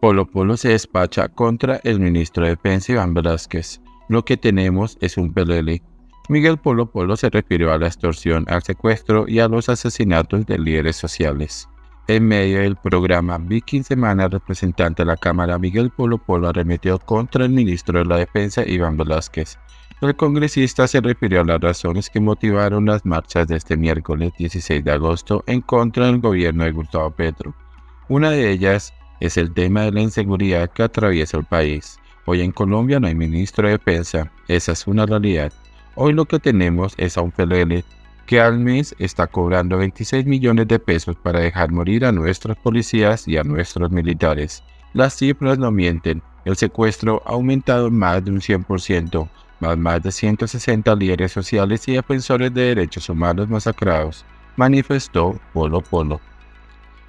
Polo Polo se despacha contra el ministro de Defensa Iván Velázquez. Lo que tenemos es un pelele. Miguel Polo Polo se refirió a la extorsión, al secuestro y a los asesinatos de líderes sociales. En medio del programa Viking Semana, representante de la Cámara Miguel Polo Polo arremetió contra el ministro de la Defensa Iván Velázquez. El congresista se refirió a las razones que motivaron las marchas de este miércoles 16 de agosto en contra del gobierno de Gustavo Petro. Una de ellas es el tema de la inseguridad que atraviesa el país. Hoy en Colombia no hay ministro de defensa, esa es una realidad. Hoy lo que tenemos es a un PLL que al mes está cobrando 26 millones de pesos para dejar morir a nuestros policías y a nuestros militares. Las cifras no mienten, el secuestro ha aumentado más de un 100%, más más de 160 líderes sociales y defensores de derechos humanos masacrados, manifestó Polo Polo.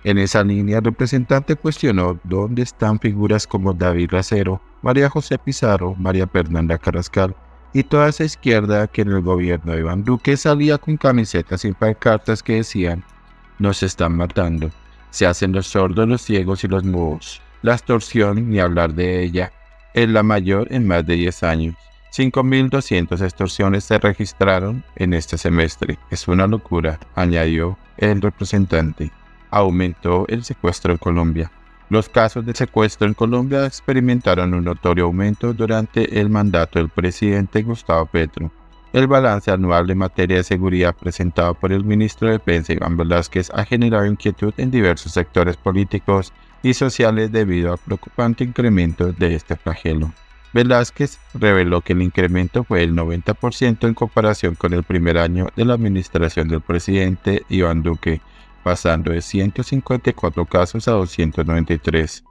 En esa línea, el representante cuestionó dónde están figuras como David Racero, María José Pizarro, María Fernanda Carrascal y toda esa izquierda que en el gobierno de Iván Duque salía con camisetas y pancartas que decían, nos están matando, se hacen los sordos, los ciegos y los mudos. La extorsión, ni hablar de ella, es la mayor en más de 10 años. 5.200 extorsiones se registraron en este semestre. Es una locura, añadió el representante aumentó el secuestro en Colombia. Los casos de secuestro en Colombia experimentaron un notorio aumento durante el mandato del presidente Gustavo Petro. El balance anual de materia de seguridad presentado por el ministro de Defensa Iván Velázquez ha generado inquietud en diversos sectores políticos y sociales debido al preocupante incremento de este flagelo. Velázquez reveló que el incremento fue del 90% en comparación con el primer año de la administración del presidente Iván Duque, pasando de 154 casos a 293.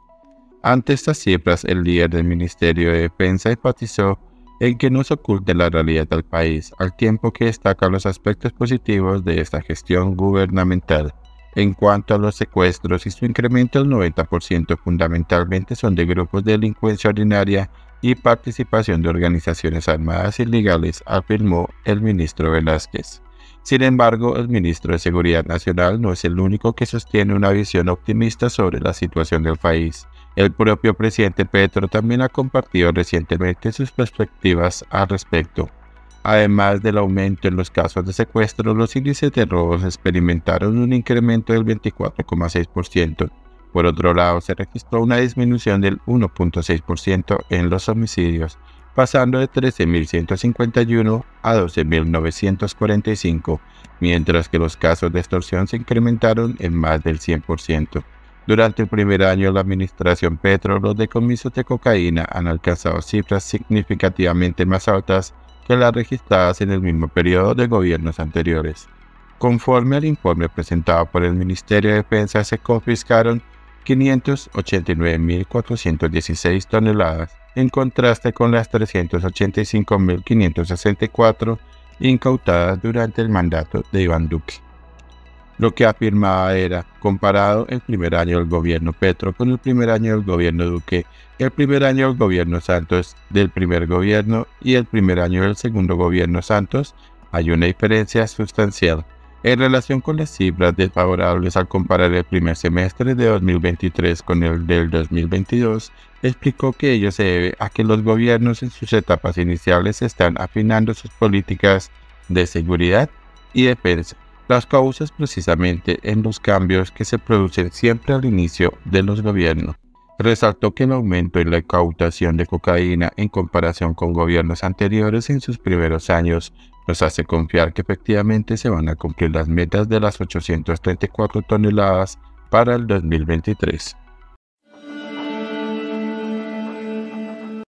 Ante estas cifras, el líder del Ministerio de Defensa enfatizó en que no se oculte la realidad del país, al tiempo que destaca los aspectos positivos de esta gestión gubernamental. En cuanto a los secuestros y su incremento del 90% fundamentalmente son de grupos de delincuencia ordinaria y participación de organizaciones armadas ilegales, afirmó el ministro Velázquez. Sin embargo, el ministro de Seguridad Nacional no es el único que sostiene una visión optimista sobre la situación del país. El propio presidente Petro también ha compartido recientemente sus perspectivas al respecto. Además del aumento en los casos de secuestro, los índices de robos experimentaron un incremento del 24,6%. Por otro lado, se registró una disminución del 1.6% en los homicidios, pasando de 13.151 a 12.945, mientras que los casos de extorsión se incrementaron en más del 100%. Durante el primer año de la administración Petro, los decomisos de cocaína han alcanzado cifras significativamente más altas que las registradas en el mismo periodo de gobiernos anteriores. Conforme al informe presentado por el Ministerio de Defensa, se confiscaron 589.416 toneladas en contraste con las 385.564 incautadas durante el mandato de Iván Duque. Lo que afirmaba era, comparado el primer año del gobierno Petro con el primer año del gobierno Duque, el primer año del gobierno Santos del primer gobierno y el primer año del segundo gobierno Santos, hay una diferencia sustancial. En relación con las cifras desfavorables al comparar el primer semestre de 2023 con el del 2022, explicó que ello se debe a que los gobiernos en sus etapas iniciales están afinando sus políticas de seguridad y defensa, las causas precisamente en los cambios que se producen siempre al inicio de los gobiernos. Resaltó que el aumento en la incautación de cocaína en comparación con gobiernos anteriores en sus primeros años nos hace confiar que efectivamente se van a cumplir las metas de las 834 toneladas para el 2023.